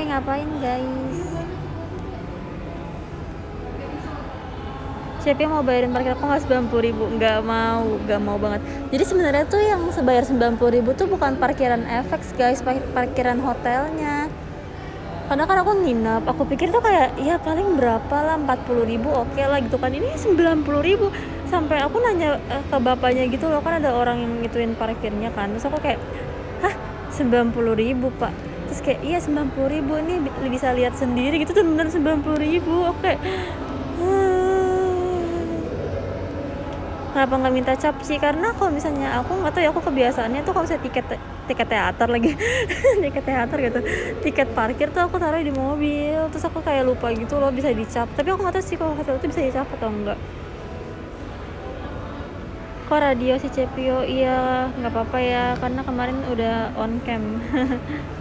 Hai, ngapain guys? Yang mau bayarin parkir? Aku nggak sembilan puluh ribu. Nggak mau nggak mau banget. Jadi sebenarnya tuh yang sebayar sembilan puluh ribu tuh bukan parkiran FX guys. Par- parkiran hotelnya. Karena kan aku nginap aku pikir tuh kayak ya paling berapa lah? empat puluh ribu oke lah gitu kan. Ini sembilan puluh ribu. Sampai aku nanya eh, ke bapaknya gitu loh. Kan ada orang yang ngituin parkirnya kan. Terus aku kayak hah? sembilan puluh ribu pak terus kayak iya sembilan puluh ribu ini bi- bisa lihat sendiri gitu tuh bener sembilan puluh ribu oke kenapa nggak minta cap sih? Karena kalau misalnya aku nggak tahu ya aku kebiasaannya tuh kalau misalnya tiket tiket teater lagi tiket teater gitu tiket parkir tuh aku taruh di mobil terus aku kayak lupa gitu loh bisa dicap. Tapi aku nggak tahu sih kalau hotel itu bisa dicap atau enggak kok radio si Cepio iya nggak apa-apa ya karena kemarin udah on cam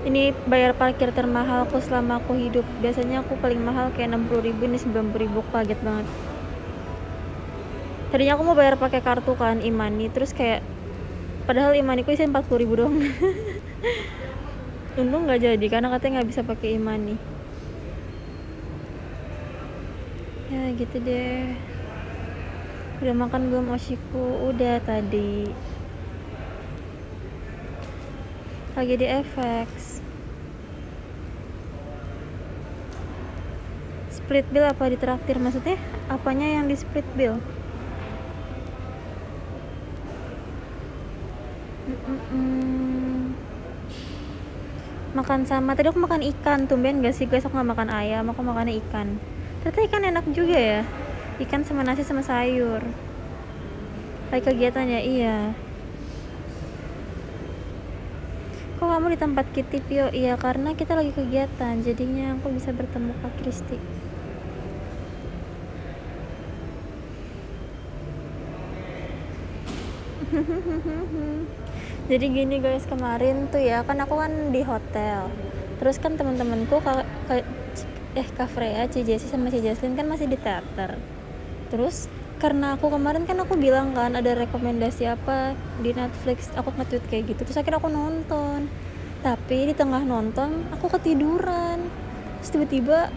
Ini bayar parkir termahalku selama aku hidup. Biasanya aku paling mahal kayak 60 ribu, ini 90 ribu, kaget banget. Tadinya aku mau bayar pakai kartu kan, Imani, terus kayak padahal Imaniku isi 40 ribu doang. Untung nggak jadi karena katanya nggak bisa pakai Imani. Ya gitu deh. Udah makan belum Oshiku? Udah tadi. Lagi di FX. Split bill apa ditraktir? Maksudnya apanya yang di split bill? Makan sama tadi aku makan ikan tumben gak sih guys aku nggak makan ayam aku makannya ikan ternyata ikan enak juga ya ikan sama nasi sama sayur. Lagi kegiatan ya iya. Kok kamu di tempat Kitty Pio iya karena kita lagi kegiatan jadinya aku bisa bertemu Kak Kristi. Jadi gini guys kemarin tuh ya kan aku kan di hotel. Terus kan teman-temanku eh Kak Freya, Ci sama Ci kan masih di teater terus karena aku kemarin kan aku bilang kan ada rekomendasi apa di Netflix? Aku nge-tweet kayak gitu terus akhirnya aku nonton. Tapi di tengah nonton aku ketiduran. Tiba-tiba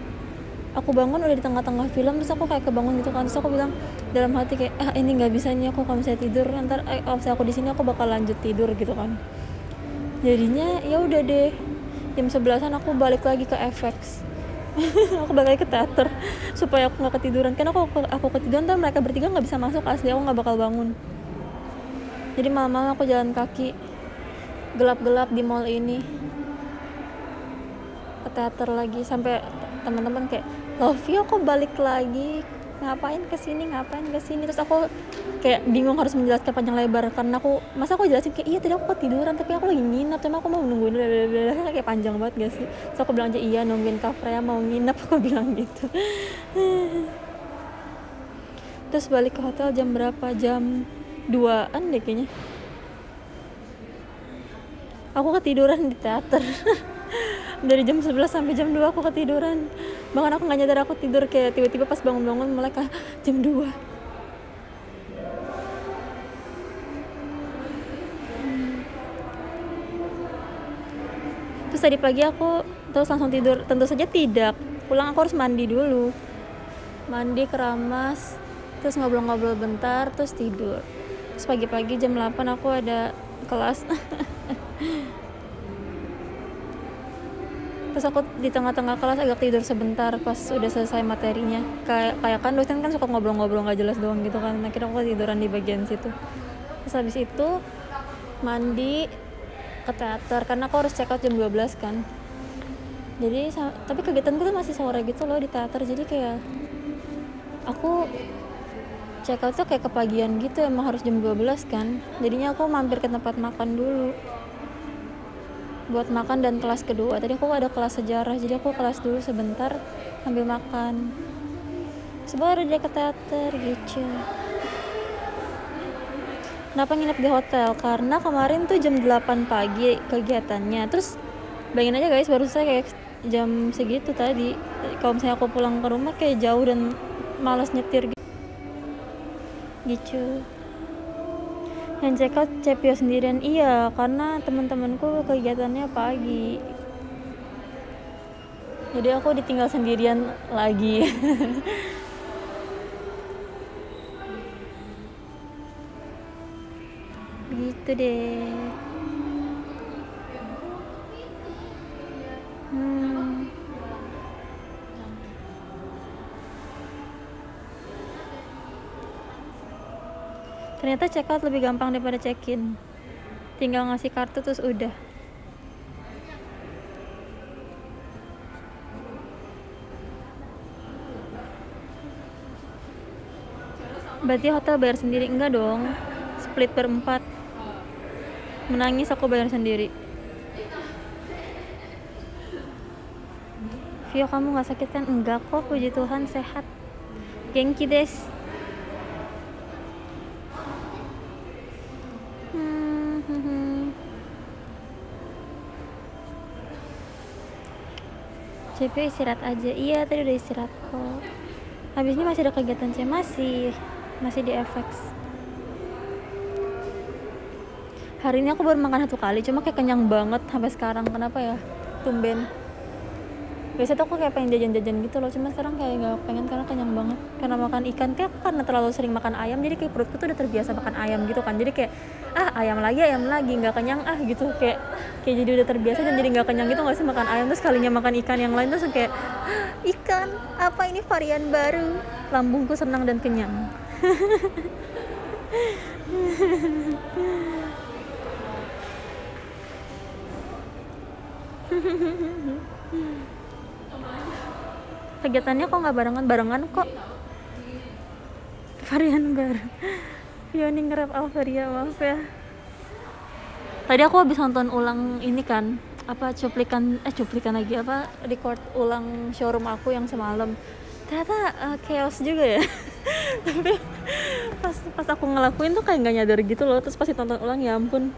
aku bangun udah di tengah-tengah film terus aku kayak kebangun gitu kan. Terus aku bilang dalam hati kayak ah ini nggak bisa nih aku kalau misalnya tidur ntar eh, kalau misalnya aku di sini aku bakal lanjut tidur gitu kan. Jadinya ya udah deh jam sebelasan aku balik lagi ke FX aku lagi ke teater supaya aku nggak ketiduran. Karena aku aku ketiduran ntar mereka bertiga nggak bisa masuk asli aku nggak bakal bangun. Jadi malam-malam aku jalan kaki gelap-gelap di mall ini ke teater lagi sampai teman-teman kayak Lovia kok balik lagi ngapain ke sini ngapain ke sini terus aku kayak bingung harus menjelaskan panjang lebar karena aku masa aku jelasin kayak iya tadi aku ketiduran tapi aku lagi nginap tapi aku mau nungguin blablabla. kayak panjang banget gak sih? Terus aku bilang aja iya nungguin Kak Freya mau nginap aku bilang gitu. Terus balik ke hotel jam berapa? Jam 2an deh kayaknya. Aku ketiduran di teater dari jam 11 sampai jam 2 aku ketiduran. Bahkan aku nggak nyadar aku tidur kayak tiba-tiba pas bangun-bangun mulai ke jam 2 terus tadi pagi aku terus langsung tidur. Tentu saja tidak. Pulang aku harus mandi dulu. Mandi keramas terus ngobrol-ngobrol bentar terus tidur. Terus pagi-pagi jam 8 aku ada kelas terus aku di tengah-tengah kelas agak tidur sebentar pas udah selesai materinya. Kayak kayak kan dosen kan suka ngobrol-ngobrol nggak jelas doang gitu kan. Akhirnya aku tiduran di bagian situ. Terus habis itu mandi ke teater karena aku harus check out jam 12 kan. Jadi tapi kegiatanku tuh masih sore gitu loh di teater. Jadi kayak aku check out tuh kayak kepagian gitu emang harus jam 12 kan. Jadinya aku mampir ke tempat makan dulu buat makan dan kelas kedua. Tadi aku ada kelas sejarah jadi aku kelas dulu sebentar sambil makan. Sebaru dia ke teater gitu. Kenapa nginep di hotel? Karena kemarin tuh jam 8 pagi kegiatannya. Terus bayangin aja guys baru saya kayak jam segitu tadi. Kalau misalnya aku pulang ke rumah kayak jauh dan malas nyetir gitu. Yang check out Cepio sendirian iya karena teman-temanku kegiatannya pagi. Jadi aku ditinggal sendirian lagi. Gitu deh ternyata check out lebih gampang daripada check in tinggal ngasih kartu terus udah. Berarti hotel bayar sendiri? Enggak dong. Split berempat. Menangis aku bayar sendiri. Vio kamu nggak sakit kan? Enggak kok puji Tuhan sehat. Genki des CP istirahat aja. Iya tadi udah istirahat kok. Habis ini masih ada kegiatan saya masih. Masih di FX hari ini aku baru makan satu kali cuma kayak kenyang banget sampai sekarang. Kenapa ya? Tumben biasanya tuh aku kayak pengen jajan-jajan gitu loh cuma sekarang kayak gak pengen karena kenyang banget. Karena makan ikan kayak aku karena terlalu sering makan ayam jadi kayak perutku tuh udah terbiasa makan ayam gitu kan. Jadi kayak ah ayam lagi ayam lagi nggak kenyang ah gitu. Kayak kayak jadi udah terbiasa dan jadi nggak kenyang gitu nggak sih makan ayam. Terus kalinya makan ikan yang lain terus kayak ah, ikan apa ini varian baru? Lambungku senang dan kenyang kegiatannya kok nggak barengan barengan kok? Varian baru. Fioni ngerap Alvaria maaf ya. Tadi aku habis nonton ulang ini kan apa cuplikan eh cuplikan lagi apa record ulang showroom aku yang semalam. Ternyata uh, chaos juga ya. Tapi pas pas aku ngelakuin tuh kayak nggak nyadar gitu loh terus pas ditonton ulang ya ampun.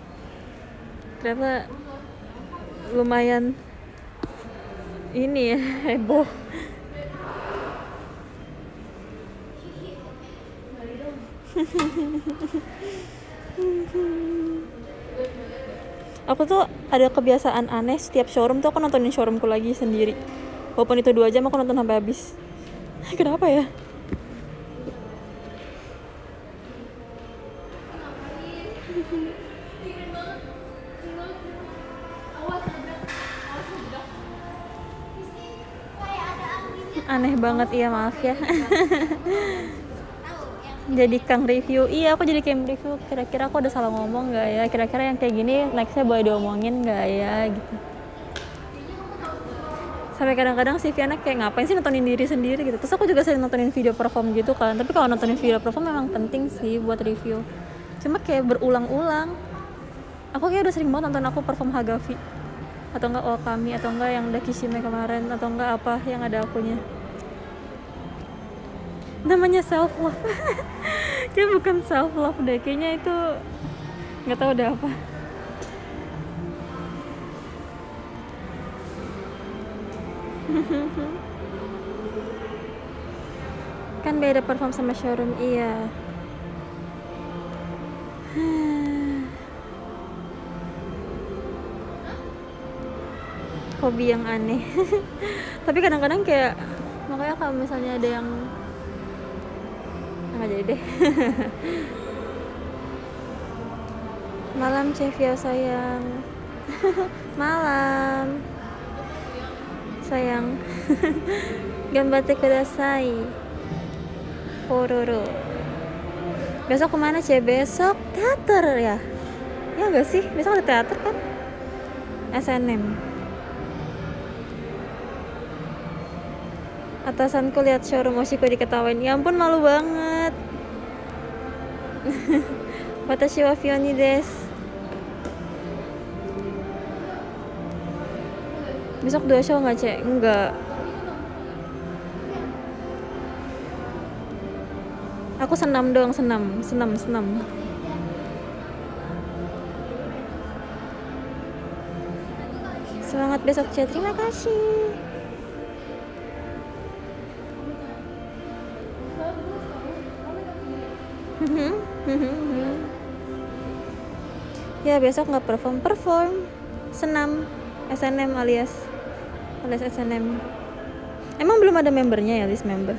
Ternyata lumayan ini ya heboh aku tuh ada kebiasaan aneh setiap showroom tuh aku nontonin showroomku lagi sendiri. Walaupun itu dua jam aku nonton sampai habis. Kenapa ya? Aneh banget iya maaf ya jadi kang review. Iya aku jadi kang review. Kira-kira aku udah salah ngomong nggak ya? Kira-kira yang kayak gini nextnya boleh diomongin nggak ya gitu. Sampai kadang-kadang si Viana kayak ngapain sih nontonin diri sendiri gitu. Terus aku juga sering nontonin video perform gitu kan. Tapi kalau nontonin video perform memang penting sih buat review. Cuma kayak berulang-ulang. Aku kayak udah sering banget nonton aku perform Hagafi. Atau enggak Okami atau enggak yang Dakishime kemarin atau enggak apa yang ada akunya namanya self love kayak bukan self love deh. Kayaknya itu nggak tahu udah apa. Kan beda perform sama showroom iya. Hobi yang aneh. Tapi kadang-kadang kayak makanya kalau misalnya ada yang nggak jadi deh. Malam Cevia sayang. Malam. Sayang. Gambate kudasai pororo. Besok ke mana cie besok teater ya? Ya gak sih? Besok ada teater kan? SNM atasanku lihat showroom Oshiko diketawain. Ya ampun malu banget watashi wa Fioni des besok dua show nggak cek enggak aku senam doang senam senam senam semangat besok chat terima kasih ya besok nggak perform perform. Senam SNM alias alias SNM emang belum ada membernya ya list member?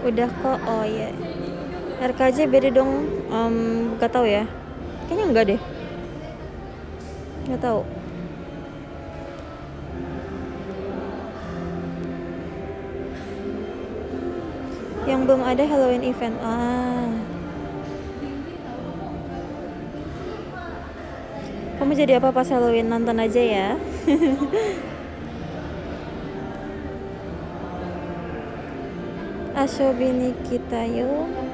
Udah kok oh ya RKJ beda dong um, gak tahu ya. Kayaknya enggak deh. Nggak tahu. Yang belum ada Halloween event. Ah. Kamu jadi apa pas Halloween? Nonton aja ya. Asobini kita yuk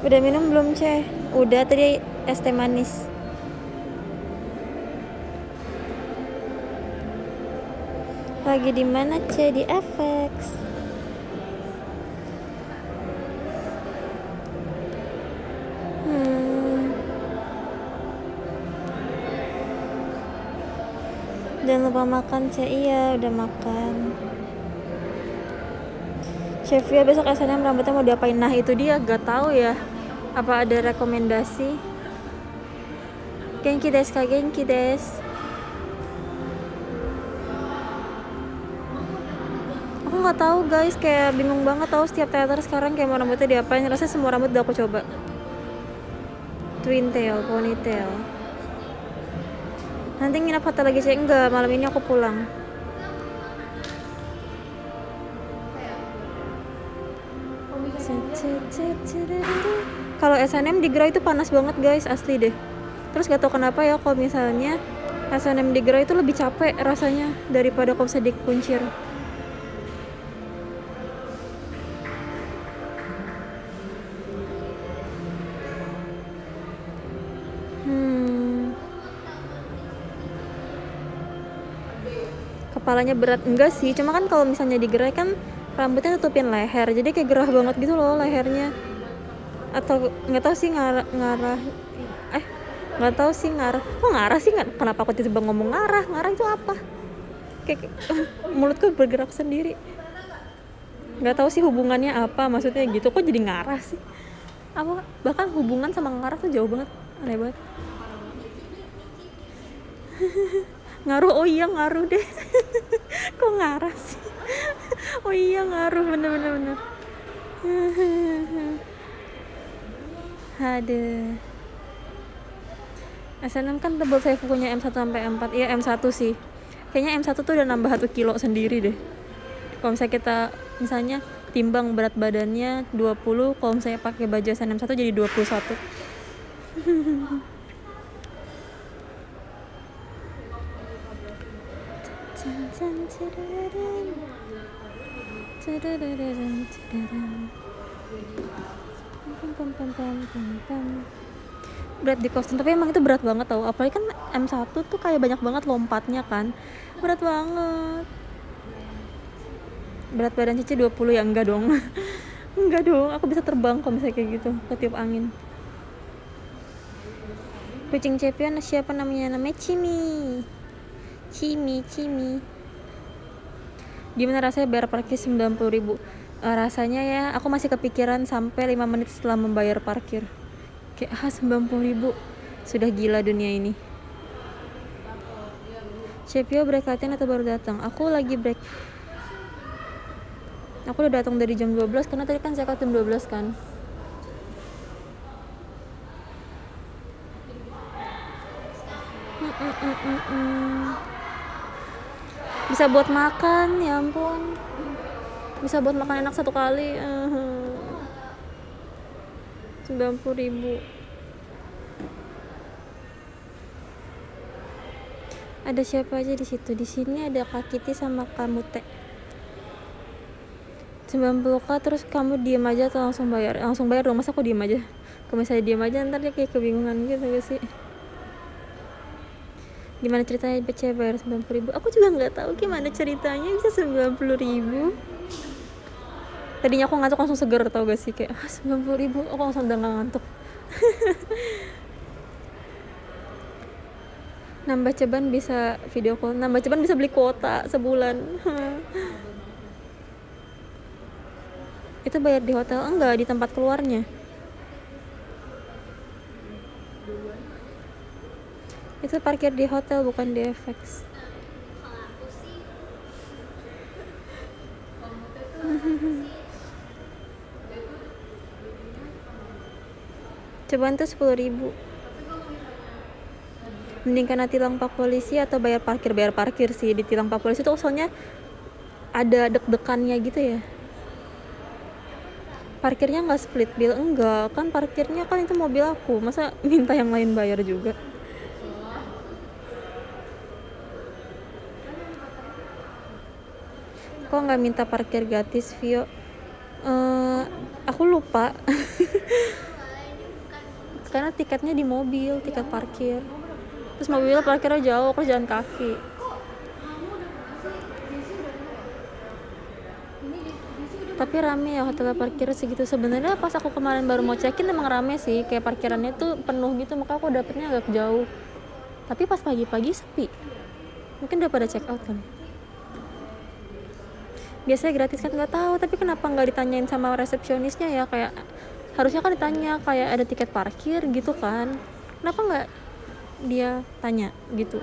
Udah minum belum ceh? Udah tadi es teh manis. Lagi di mana ceh? Di FX Hmm. Jangan lupa makan ceh. Iya udah makan. Chef ya besok SNM rambutnya mau diapain? Nah itu dia. Gak tahu ya Apa ada rekomendasi? Genki desu kak genki desu Aku nggak tahu guys. Kayak bingung banget tahu setiap teater sekarang kayak mau rambutnya diapain. Rasanya semua rambut udah aku coba. Twin tail, ponytail. Nanti nginap hotel lagi sih. Enggak malam ini aku pulang kalau SNM di Gra itu panas banget guys asli deh. Terus gak tau kenapa ya kalau misalnya SNM di Gra itu lebih capek rasanya daripada kalau bisa dikuncir hmm. kepalanya berat. Enggak sih cuma kan kalau misalnya di Gra kan rambutnya tutupin leher jadi kayak gerah banget gitu loh lehernya atau nggak tahu sih ngarah ngarah eh nggak tahu sih ngarah. Kok ngarah sih? Nggak kenapa aku tiba-tiba ngomong ngarah? Ngarah itu apa? Kayak mulutku bergerak sendiri. Nggak tahu sih hubungannya apa maksudnya gitu. Kok jadi ngarah sih? Apa? Bahkan hubungan sama ngarah tuh jauh banget. Aneh banget. Ngaruh? Oh iya ngaruh deh. Kok ngarah sih? Oh iya ngaruh. Bener bener bener Aduh. SNM kan tebal saya punya M1 sampai M4 Iya M1 sih Kayaknya M1 tuh udah nambah 1 kilo sendiri deh Kalau misalnya kita Misalnya timbang berat badannya 20 Kalau misalnya pakai baju SNM 1 jadi 21 berat di kostum tapi emang itu berat banget tau. Apalagi kan M1 tuh kayak banyak banget lompatnya kan. Berat banget. Berat badan Cici 20 ya enggak dong. Enggak dong aku bisa terbang kalau misalnya kayak gitu ketiup angin. Kucing cepion siapa namanya? Namanya Cimi. Cimi Cimi. Gimana rasanya bayar parkir 90 ribu uh, rasanya ya aku masih kepikiran sampai 5 menit setelah membayar parkir. Kayak ah 90 ribu. Sudah gila dunia ini. Cepio break latihan atau baru datang? Aku lagi break. Aku udah datang dari jam 12 karena tadi kan saya jam 12 kan. Bisa buat makan ya ampun bisa buat makan enak satu kali sembilan puluh ribu. Ada siapa aja di situ? Di sini ada kak Kitty sama kamu teh 90k terus kamu diem aja atau langsung bayar? Langsung bayar dong masa aku diem aja? Kalau misalnya diam aja ntar dia kayak kebingungan gitu gak sih? Gimana ceritanya BC bayar 90 ribu? Aku juga nggak tahu gimana ceritanya bisa 90 ribu tadinya aku ngantuk langsung seger tau gak sih? Kayak ah, 90 ribu aku langsung udah gak ngantuk. Nambah ceban bisa video call nambah ceban bisa beli kuota sebulan. Itu bayar di hotel? Enggak di tempat keluarnya. Itu parkir di hotel bukan di FX Cobaan tuh 10 ribu. Mending karena tilang pak polisi atau bayar parkir Bayar parkir sih di tilang pak polisi tuh soalnya Ada deg-degannya gitu ya. Parkirnya nggak split bill Enggak, kan parkirnya kan itu mobil aku. Masa minta yang lain bayar juga? Kok nggak minta parkir gratis Vio? Uh, aku lupa karena tiketnya di mobil tiket parkir. Terus mobilnya parkirnya jauh aku jalan kaki. Tapi rame ya hotel parkir segitu. Sebenarnya pas aku kemarin baru mau check-in emang rame sih. Kayak parkirannya tuh penuh gitu maka aku dapetnya agak jauh. Tapi pas pagi-pagi sepi. Mungkin udah pada check out kan? Biasanya gratis kan? Nggak tahu tapi kenapa nggak ditanyain sama resepsionisnya ya? Kayak harusnya kan ditanya kayak ada tiket parkir gitu kan. Kenapa nggak dia tanya gitu?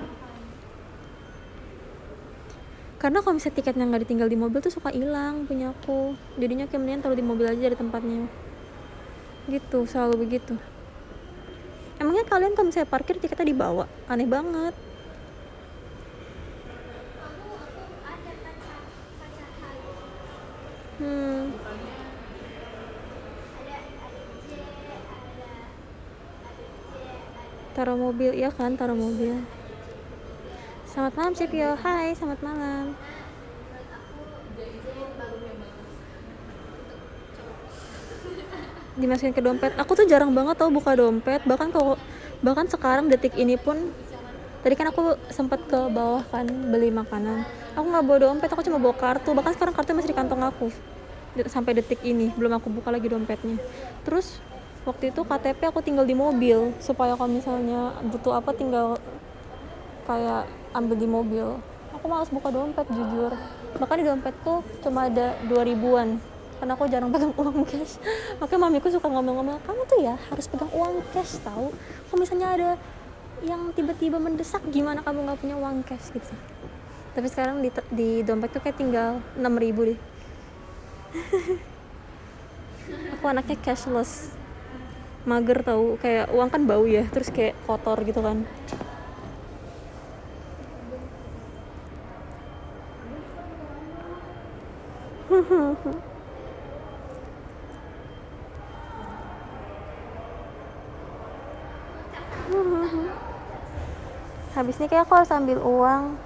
Karena kalau misalnya tiketnya nggak ditinggal di mobil tuh suka hilang punya aku. Jadinya kayak mendingan taruh di mobil aja dari tempatnya. Gitu selalu begitu. Emangnya kalian kalau misalnya parkir tiketnya dibawa? Aneh banget. Hmm. Taruh mobil. Ya kan taruh mobil. Selamat malam Cepio hai selamat malam. Dimasukin ke dompet. Aku tuh jarang banget tau buka dompet. Bahkan kalau bahkan sekarang detik ini pun tadi kan aku sempat ke bawah kan beli makanan. Aku nggak bawa dompet aku cuma bawa kartu. Bahkan sekarang kartu masih di kantong aku. Sampai detik ini belum aku buka lagi dompetnya. Terus waktu itu KTP aku tinggal di mobil supaya kalau misalnya butuh apa tinggal kayak ambil di mobil. Aku malas buka dompet jujur. Bahkan di dompetku cuma ada dua ribuan karena aku jarang pegang uang cash makanya mamiku suka ngomong-ngomong kamu tuh ya harus pegang uang cash tahu? Kalau misalnya ada yang tiba-tiba mendesak gimana kamu nggak punya uang cash gitu. Tapi sekarang di, di dompet tuh kayak tinggal 6 ribu deh. Aku anaknya cashless mager tau kayak uang kan bau ya terus kayak kotor gitu kan. Habis ini kayak aku harus ambil uang.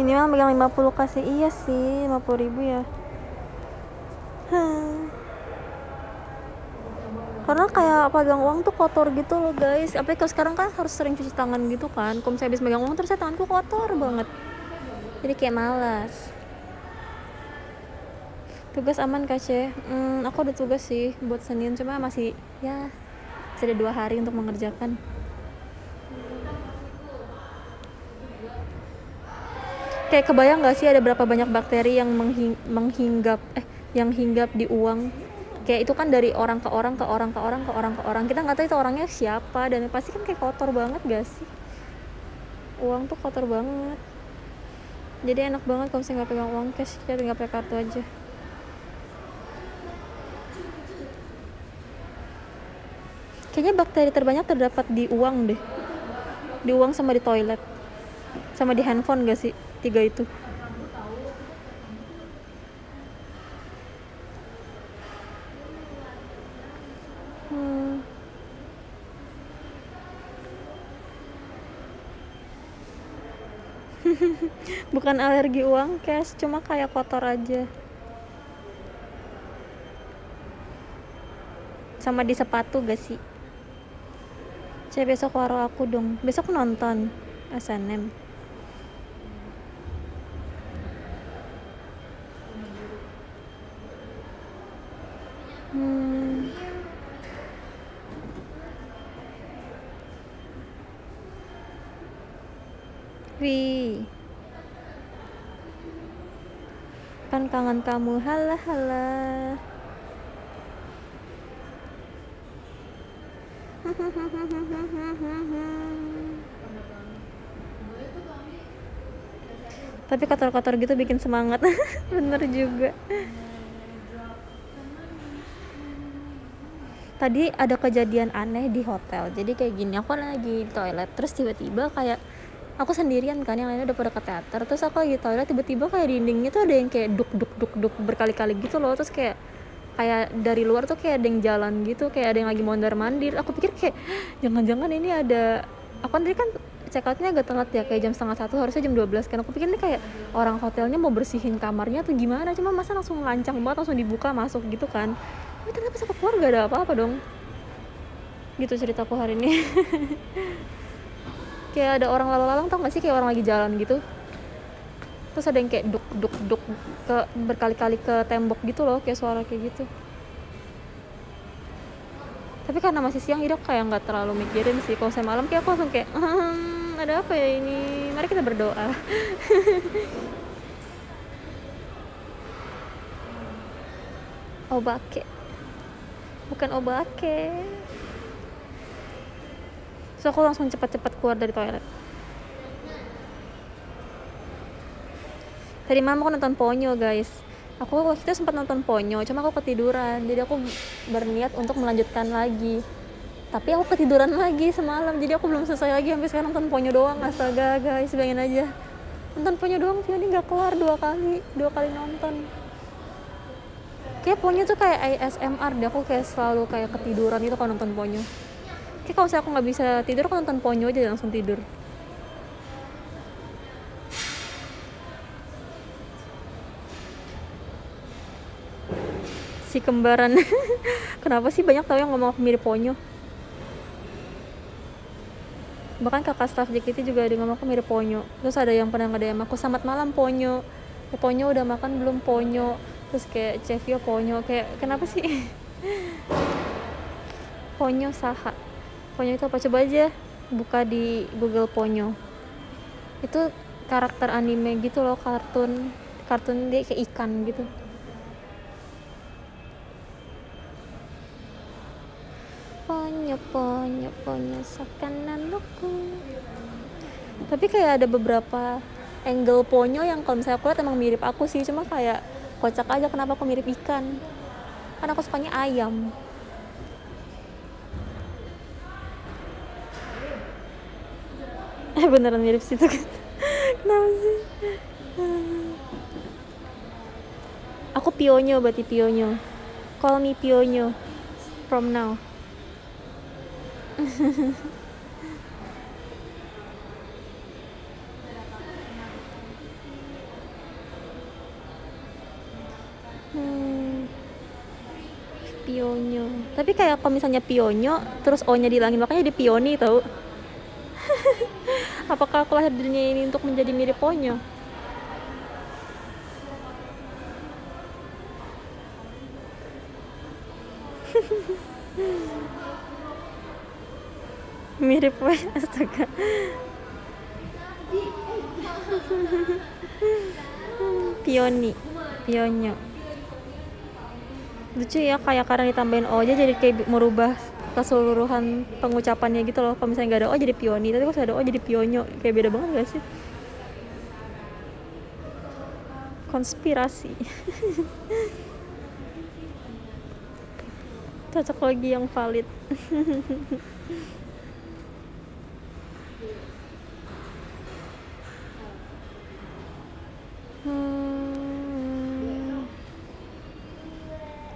Minimal megang 50 kasih. Iya sih 50 ribu ya. Karena kayak pegang uang tuh kotor gitu loh guys. Apa kalau sekarang kan harus sering cuci tangan gitu kan. Kalau misalnya habis megang uang terus tanganku kotor banget. Jadi kayak malas. Tugas aman kace hmm, aku ada tugas sih buat Senin. Cuma masih ya masih ada dua hari untuk mengerjakan. Kayak kebayang gak sih ada berapa banyak bakteri yang menghing menghinggap eh yang hinggap di uang kayak itu kan dari orang ke orang ke orang ke orang ke orang ke orang. Kita nggak tahu itu orangnya siapa. Dan pasti kan kayak kotor banget gak sih? Uang tuh kotor banget. Jadi enak banget kalau misalnya nggak pegang uang cash kita tinggal pakai kartu aja. Kayaknya bakteri terbanyak terdapat di uang deh. Di uang sama di toilet. Sama di handphone gak sih? Tiga itu hmm. Bukan alergi uang cash cuma kayak kotor aja. Sama di sepatu gak sih? Saya besok waro aku dong. Besok nonton SNM hmm. Wih kan kangen kamu. Halah halah. Tapi kotor-kotor gitu bikin semangat. Bener juga. Tadi ada kejadian aneh di hotel. Jadi kayak gini aku lagi di toilet. Terus tiba-tiba kayak aku sendirian kan yang lainnya udah pada ke teater. Terus aku lagi toilet tiba-tiba kayak dindingnya tuh ada yang kayak duk duk duk duk berkali-kali gitu loh. Terus kayak kayak dari luar tuh kayak ada yang jalan gitu kayak ada yang lagi mondar mandir. Aku pikir kayak jangan-jangan ini ada aku kan tadi kan check outnya agak telat ya kayak jam setengah satu harusnya jam 12 kan. Aku pikir ini kayak orang hotelnya mau bersihin kamarnya tuh gimana? Cuma masa langsung lancang banget langsung dibuka masuk gitu kan. Tapi ternyata pas aku keluar gak ada apa-apa dong. Gitu ceritaku hari ini kayak ada orang lalu lalang tau gak sih? Kayak orang lagi jalan gitu. Terus ada yang kayak duk duk duk ke berkali-kali ke tembok gitu loh kayak suara kayak gitu. Tapi karena masih siang hidup kayak nggak terlalu mikirin sih. Kalau saya malam kayak aku langsung kayak ehm, ada apa ya ini? Mari kita berdoa. Obake. Bukan obake so aku langsung cepat-cepat keluar dari toilet. Tadi malam aku nonton Ponyo guys. Aku waktu itu sempat nonton Ponyo cuma aku ketiduran. Jadi aku berniat untuk melanjutkan lagi. Tapi aku ketiduran lagi semalam. Jadi aku belum selesai lagi. Sampai sekarang nonton Ponyo doang. Astaga guys. Bayangin aja. Nonton Ponyo doang Fioni nggak kelar dua kali. Dua kali nonton. Kayak Ponyo tuh kayak ASMR deh. Aku kayak selalu kayak ketiduran itu kalau nonton Ponyo kayak kalau saya aku nggak bisa tidur aku nonton Ponyo aja langsung tidur. Si kembaran. Kenapa sih banyak tau yang ngomong aku mirip Ponyo? Bahkan kakak staff JKT juga ada ngomong aku mirip Ponyo. Terus ada yang pernah nge aku selamat malam Ponyo. Ya, Ponyo udah makan belum Ponyo? Terus kayak Cevio Ponyo. Kayak kenapa sih? Ponyo Saha Ponyo itu apa? Coba aja buka di Google Ponyo. Itu karakter anime gitu loh kartun. Kartun dia kayak ikan gitu. Ponyo ponyo ponyo sakanan loku tapi kayak ada beberapa angle ponyo yang kalau misalnya aku lihat emang mirip aku sih. Cuma kayak kocak aja kenapa aku mirip ikan. Karena aku sukanya ayam eh beneran mirip situ kan kenapa sih aku pionyo berarti pionyo call me pionyo from now hmm. Pionyo. Tapi kayak kalau misalnya pionyo, terus O-nya dihilangin makanya di pioni tau. Apakah aku lahir dunia ini untuk menjadi mirip ponyo? mirip weh astaga pioni pionyo lucu ya kayak karena ditambahin o aja jadi kayak merubah keseluruhan pengucapannya gitu loh. Kalau misalnya nggak ada o jadi pioni tapi kalau ada o jadi pionyo kayak beda banget gak sih? Konspirasi. Cocok lagi yang valid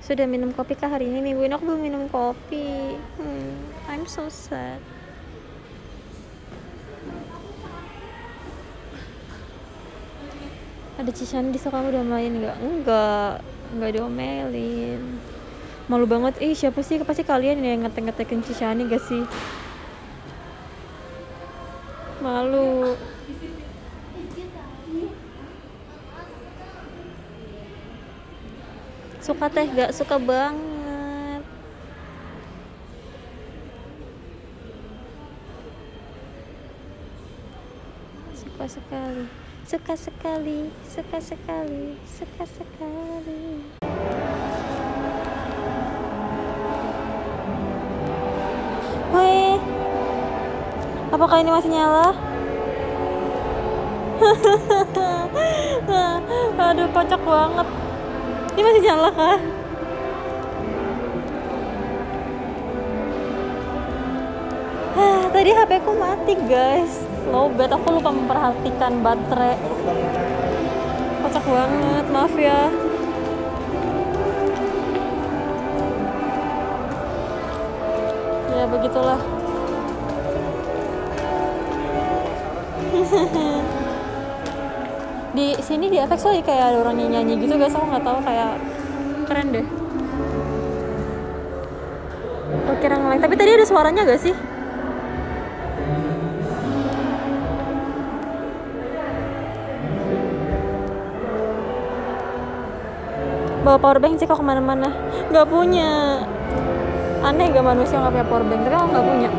Sudah minum kopi kah hari ini? Minggu ini aku belum minum kopi. Hmm, I'm so sad. Ada Cishan di kamu udah main nggak? Enggak, enggak diomelin. malu banget ih siapa sih pasti kalian yang ngetek-ngetekin Cicani gak sih malu suka teh gak suka banget suka sekali suka sekali suka sekali suka sekali Woi, apakah ini masih nyala? Aduh, kocak banget. Ini masih nyala kah? Ah, Tadi HP ku mati guys. Lowbat, aku lupa memperhatikan baterai. Kocak banget, maaf ya. Ya begitulah di sini di FX lagi kayak ada orang nyanyi gitu guys aku nggak tahu kayak keren deh. Kira ngeleng tapi tadi ada suaranya gak sih? Bawa powerbank sih kok ke mana-mana. Nggak punya. Aneh gak manusia nggak punya powerbank tapi aku nggak punya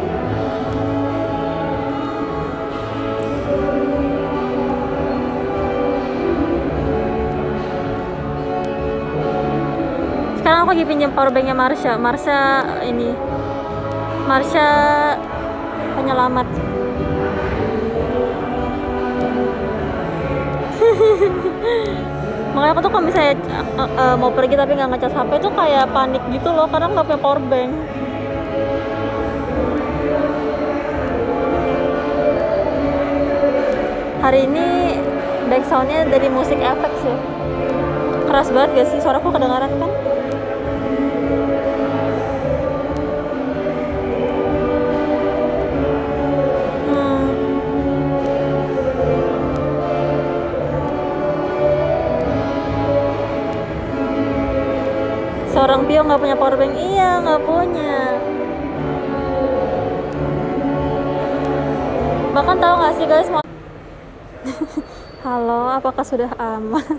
sekarang aku lagi pinjam powerbanknya Marsha. Marsha ini. Marsha penyelamat. Makanya aku tuh kalau misalnya uh, uh, mau pergi tapi nggak ngecas HP tuh kayak panik gitu loh karena nggak punya powerbank hari ini backsoundnya dari musik efek sih keras banget gak sih? Suaraku kedengaran kan seorang Pio nggak punya powerbank iya nggak punya. Bahkan tahu nggak sih guys mau halo apakah sudah aman?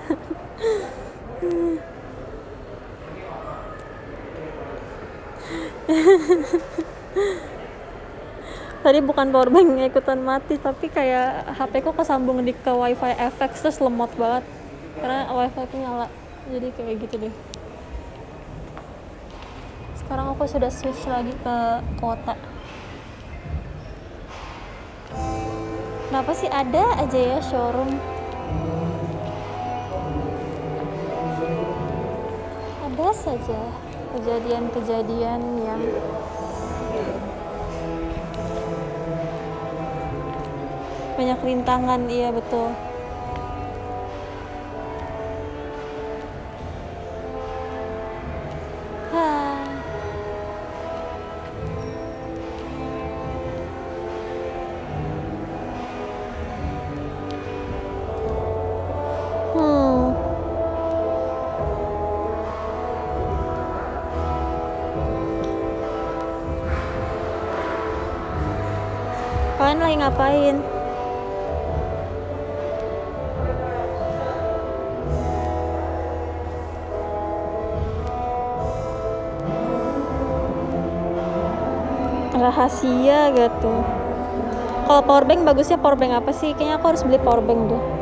Tadi bukan powerbank ikutan mati tapi kayak HP ku kesambung di ke wifi FX terus lemot banget. Karena wifi ku nyala. Jadi kayak gitu deh sekarang aku sudah switch lagi ke kota. Kenapa sih ada aja ya showroom? Ada saja kejadian-kejadian yang banyak rintangan iya betul lagi ngapain? Rahasia gitu. Kalau powerbank bagusnya powerbank apa sih? Kayaknya aku harus beli powerbank deh.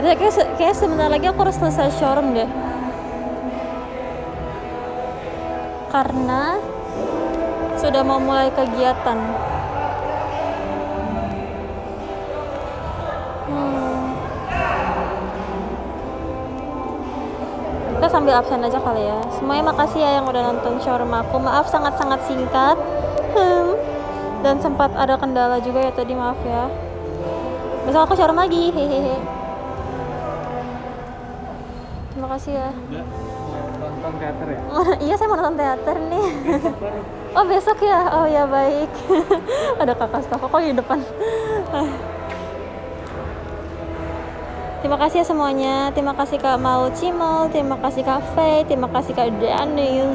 Berarti kayak, kayak sebentar lagi aku harus selesai showroom deh. Karena sudah mau mulai kegiatan. Hmm. Kita sambil absen aja kali ya. Semuanya makasih ya yang udah nonton showroom aku. Maaf sangat-sangat singkat. Hmm. Dan sempat ada kendala juga ya tadi maaf ya. Besok aku showroom lagi. Hehehe. Terima kasih ya. Udah nonton teater ya? iya saya mau nonton teater nih Oh besok ya? Oh ya baik. Ada kakak staff kok di depan. Terima kasih ya semuanya. Terima kasih Kak Mau Cimol, terima kasih Kak Faye, terima kasih Kak Daniel,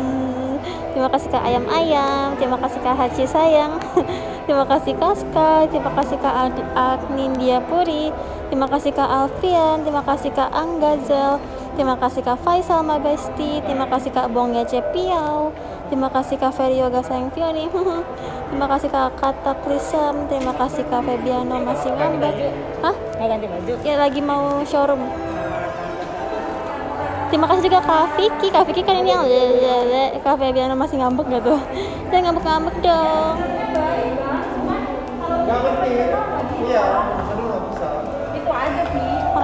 terima kasih Kak Ayam Ayam, terima kasih Kak Haji Sayang, terima kasih Kak Sky, terima kasih Kak Agnindia Puri, terima kasih Kak Alfian, terima kasih Kak Anggazel, terima kasih Kak Faisal Mabesti, terima kasih Kak Bongga Cepiau, terima kasih Kak Ferry Yoga Sayang Fioni, terima kasih Kak Kata Klisem, terima kasih Kak Febiano masih ngambek. Hah? Mau ganti baju? ya lagi mau showroom. Terima kasih juga Kak Vicky. Kak Vicky kan ini yang lele Kak Febiana masih ngambek gak tuh? Jangan ngambek-ngambek dong. Gak penting. Iya,